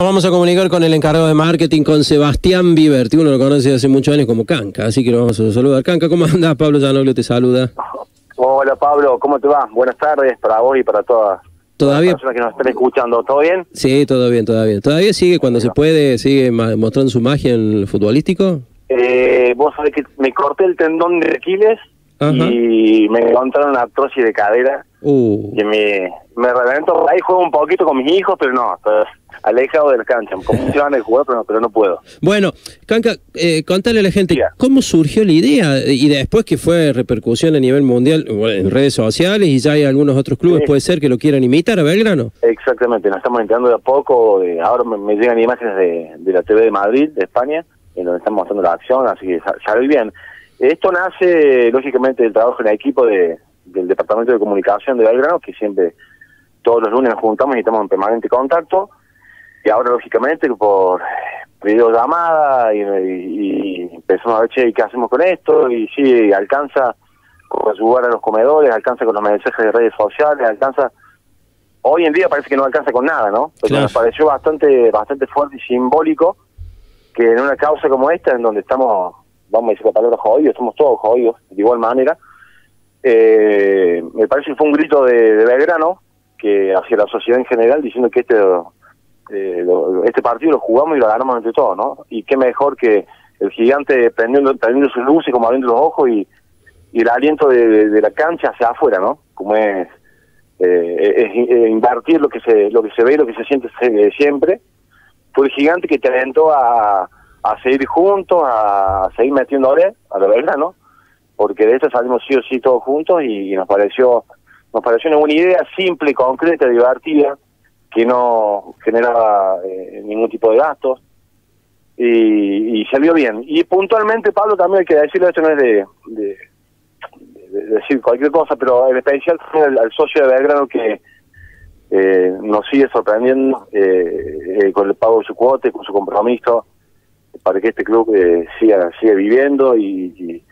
Vamos a comunicar con el encargado de marketing, con Sebastián Viverti. Uno lo conoce hace muchos años como Canca, así que lo vamos a saludar. Canca, ¿cómo andás? Pablo Zanoglio te saluda. Hola Pablo, ¿cómo te va? Buenas tardes para vos y para todas ¿Todavía? las personas que nos estén escuchando. ¿Todo bien? Sí, todo bien, todo bien. ¿Todavía sigue cuando se puede, sigue mostrando su magia en el futbolístico? Eh, vos sabés que me corté el tendón de Aquiles Y me encontraron una artrosis de cadera Uh, y me, me reventó. Ahí juego un poquito con mis hijos, pero no, alejado del cancha. Como se van a jugar, pero no, pero no puedo. Bueno, Canca, eh, contale a la gente cómo surgió la idea y después que fue repercusión a nivel mundial en redes sociales y ya hay algunos otros clubes, Sí. puede ser que lo quieran imitar a Belgrano. Exactamente, nos estamos enterando de a poco. de- ahora me, me llegan imágenes de, de la TV de Madrid, de España, en donde están mostrando la acción, así que sa- sale bien. Esto nace, lógicamente, del trabajo en equipo de, del Departamento de Comunicación de Belgrano, que siempre todos los lunes nos juntamos y estamos en permanente contacto. Y ahora, lógicamente, por videollamada y, y, y empezamos a ver, che, ¿qué hacemos con esto? Y sí, alcanza con ayudar a los comedores, alcanza con los mensajes de redes sociales, alcanza hoy en día parece que no alcanza con nada, ¿no? Pero Claro. nos pareció bastante bastante fuerte y simbólico que en una causa como esta, en donde estamos, vamos a decir la palabra jodidos, estamos todos jodidos, de igual manera, eh, me parece que fue un grito de, de Belgrano que hacia la sociedad en general diciendo que este eh, este partido lo jugamos y lo ganamos entre todos, ¿no? Y qué mejor que el gigante prendiendo, prendiendo sus luces, como abriendo los ojos y, y el aliento de, de- la cancha hacia afuera, ¿no? Como es, eh, es, eh, invertir lo que se lo que se ve y lo que se siente se- siempre. Fue el gigante que te alentó a, a seguir juntos, a seguir metiéndole a la Belgrano, porque de esto salimos sí o sí todos juntos y, nos pareció nos pareció una idea, simple, concreta, divertida, que no generaba eh, ningún tipo de gastos y, y salió bien. Y puntualmente, Pablo, también hay que decirlo, esto no es de, de- de decir cualquier cosa, pero en especial al, al socio de Belgrano que eh, nos sigue sorprendiendo eh, eh, con el pago de su cuota, y con su compromiso para que este club eh, siga siga viviendo y,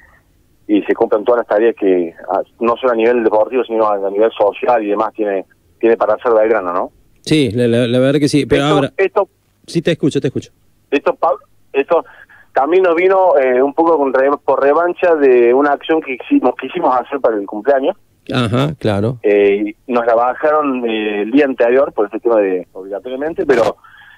y, y se cumplan todas las tareas que no solo a nivel deportivo sino a, a nivel social y demás tiene tiene para hacer Belgrano, ¿no? Sí, la, la- la verdad que sí, pero esto, ahora... esto Sí, te escucho, te escucho. esto Pablo, esto también nos vino eh, un poco con re- por revancha de una acción que hicimos, quisimos hacer para el cumpleaños Ajá, claro. eh, nos la bajaron eh, el día anterior por ese tema de obligatoriamente, pero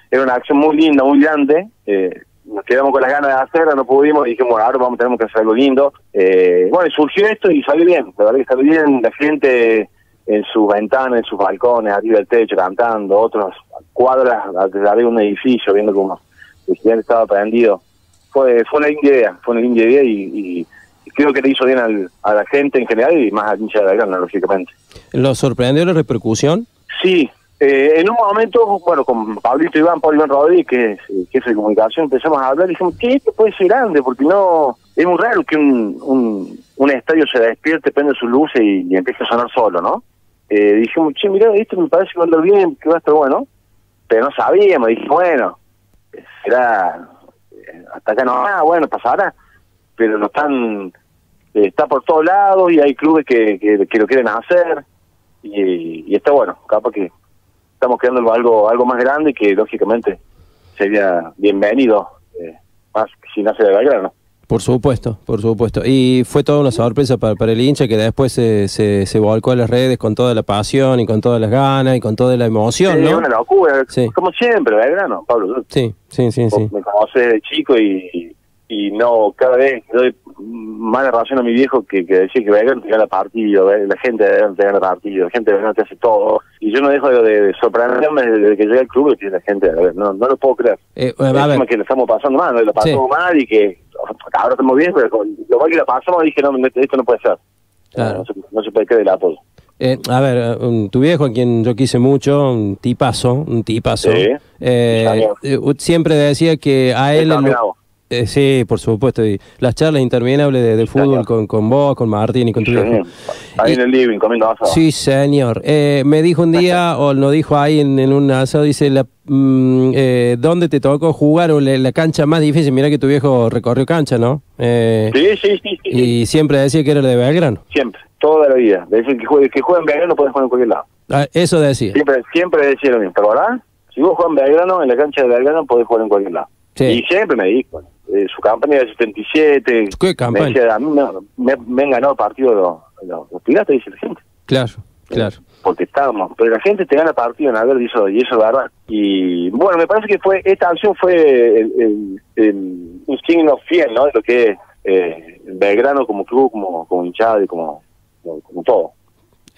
era una acción muy linda, muy grande. eh, nos quedamos con las ganas de hacerla, no pudimos y dijimos, bueno, ahora vamos, tenemos que hacer algo lindo. Eh, bueno, y surgió esto y salió bien, la verdad que salió bien, la gente en sus ventanas, en sus balcones, arriba del techo, cantando, otros cuadras arriba de un edificio, viendo cómo el gigante estaba prendido. Fue, fue una linda idea, fue una linda idea y, y- y creo que le hizo bien al- a la gente en general y más al hincha de la lógicamente. ¿Lo sorprendió la repercusión? Sí, eh, en un momento, bueno, con Pablito Iván, Pablo Iván Rodríguez, que es eh, jefe de comunicación, empezamos a hablar y dijimos, ¿qué? Esto puede ser grande, porque no, es muy raro que un, un, estadio se despierte, prende sus luces y, y empiece a sonar solo, ¿no? Eh, dijimos, che, mira, esto me parece que va a bien, que va a estar bueno, pero no sabíamos, dije, bueno, será, eh, hasta acá no, ah, bueno, pasará, pero no están, eh, está por todos lados y hay clubes que, que, que lo quieren hacer y, y está bueno, capaz que estamos creando algo algo más grande que lógicamente sería bienvenido eh, más que si nace de Belgrano. Por supuesto, por supuesto. Y fue toda una sorpresa para, para el hincha que después se, se, se volcó a las redes con toda la pasión y con todas las ganas y con toda la emoción, Es ¿no? una locura, Sí. como siempre, Belgrano, Pablo. Sí, sí, sí, sí. Me conoces de chico y, y no, cada vez doy mala razón a mi viejo que, que decía que Belgrano te gana partido, la gente de Belgrano te gana partido, la gente de Belgrano te hace todo. Y yo no dejo de, de sorprenderme desde que llegué al club que la gente, a ver, no, no lo puedo creer. Eh, a ver, que le estamos pasando mal, ¿no? lo pasamos mal y que ahora estamos bien, pero con lo mal que la pasamos dije, no, esto no puede ser. Claro. No, se, no se puede creer el apoyo. eh, a ver, tu viejo, a quien yo quise mucho, un tipazo, un tipazo, Sí, eh, eh, siempre decía que a él... Lo-. Eh, sí, por supuesto, y las charlas interminables de, fútbol con, con vos, con Martín y con tu Sí, viejo. Ahí Y- en el living comiendo asado. Sí, señor. Eh, me dijo un día, o nos dijo ahí en, en un asado, dice, la, mm, eh, ¿dónde te tocó jugar o la, la cancha más difícil? Mira que tu viejo recorrió cancha, ¿no? Eh, Sí, sí, sí, sí. Y siempre decía que era la de Belgrano. Siempre, toda la vida. Decir que juegue, que en Belgrano no puede jugar en cualquier lado. Ah, eso decía. Siempre, siempre decía lo mismo, ¿pero verdad? Si vos juegas en Belgrano, en la cancha de Belgrano podés jugar en cualquier lado. Sí. Y siempre me dijo, eh, su campaña del 77, ¿Qué me campaña? decía, a mí me, me- me han ganado partido los, los, los piratas, dice la gente. Claro, claro. Porque estábamos, pero la gente te gana partido en haber y eso, y eso es verdad. Y bueno, me parece que fue esta acción fue el, el- el- un signo fiel, ¿no? De lo que es eh, Belgrano como club, como, como hinchada y como, como, como todo.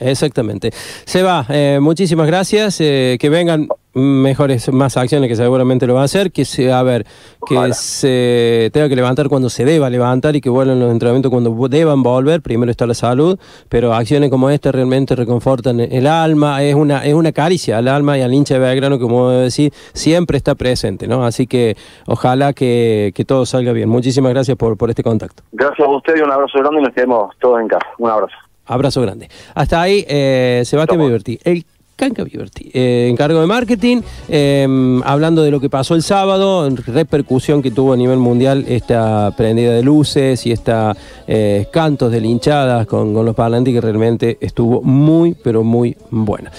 Exactamente. Seba, eh, muchísimas gracias. eh, que vengan mejores, más acciones que seguramente lo va a hacer. Que se, a ver, que Ojalá. se tenga que levantar cuando se deba levantar y que vuelvan los entrenamientos cuando deban volver. Primero está la salud, pero acciones como esta realmente reconfortan el alma. Es una, es una caricia al alma y al hincha de Belgrano, como decir, siempre está presente, ¿no? Así que ojalá que, que todo salga bien. Muchísimas gracias por, por este contacto. Gracias a usted y un abrazo grande y nos quedemos todos en casa. Un abrazo. Abrazo grande. Hasta ahí, eh, Sebastián. Viverti. El Canca Viverti, eh, encargo de marketing, eh, hablando de lo que pasó el sábado, repercusión que tuvo a nivel mundial esta prendida de luces y esta eh, cantos de linchadas con, con los parlantes que realmente estuvo muy, pero muy buena.